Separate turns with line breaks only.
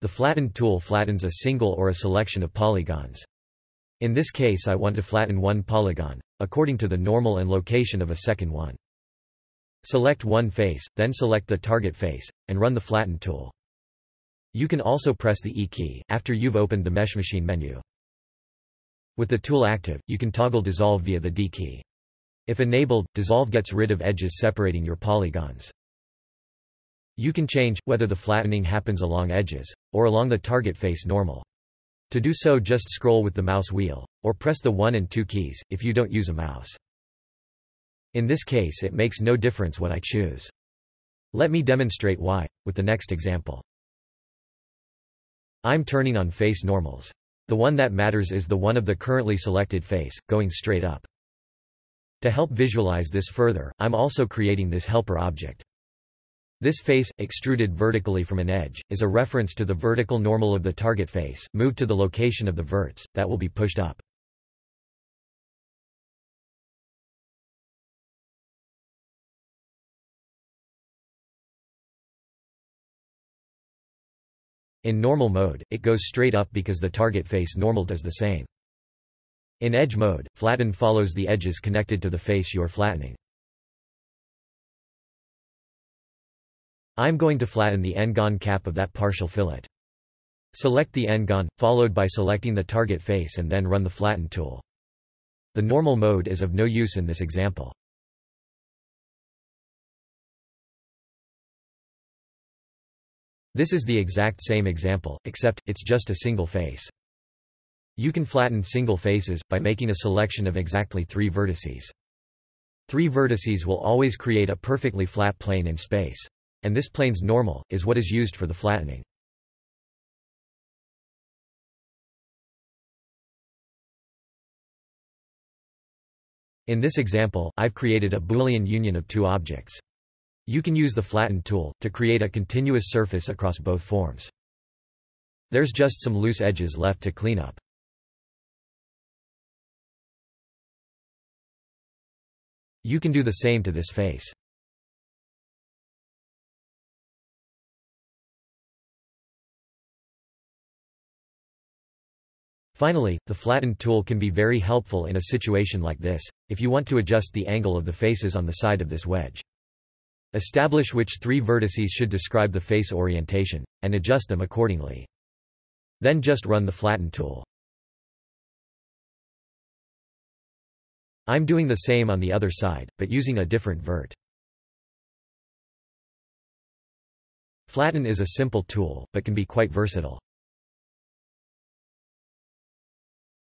The flatten tool flattens a single or a selection of polygons. In this case I want to flatten one polygon, according to the normal and location of a second one. Select one face, then select the target face, and run the flatten tool. You can also press the E key after you've opened the Mesh Machine menu. With the tool active, you can toggle dissolve via the D key. If enabled, dissolve gets rid of edges separating your polygons. You can change, whether the flattening happens along edges, or along the target face normal. To do so just scroll with the mouse wheel, or press the 1 and 2 keys, if you don't use a mouse. In this case it makes no difference what I choose. Let me demonstrate why, with the next example. I'm turning on face normals. The one that matters is the one of the currently selected face, going straight up. To help visualize this further, I'm also creating this helper object. This face, extruded vertically from an edge, is a reference to the vertical normal of the target face, moved to the location of the verts, that will be pushed up. In normal mode, it goes straight up because the target face normal does the same. In edge mode, flatten follows the edges connected to the face you're flattening. I'm going to flatten the n-gon cap of that partial fillet. Select the n-gon, followed by selecting the target face and then run the flatten tool. The normal mode is of no use in this example. This is the exact same example, except, it's just a single face. You can flatten single faces, by making a selection of exactly three vertices. Three vertices will always create a perfectly flat plane in space. And this plane's normal, is what is used for the flattening. In this example, I've created a Boolean union of two objects. You can use the flatten tool, to create a continuous surface across both forms. There's just some loose edges left to clean up. You can do the same to this face. Finally, the flatten tool can be very helpful in a situation like this, if you want to adjust the angle of the faces on the side of this wedge. Establish which three vertices should describe the face orientation, and adjust them accordingly. Then just run the flatten tool. I'm doing the same on the other side, but using a different vert. Flatten is a simple tool, but can be quite versatile.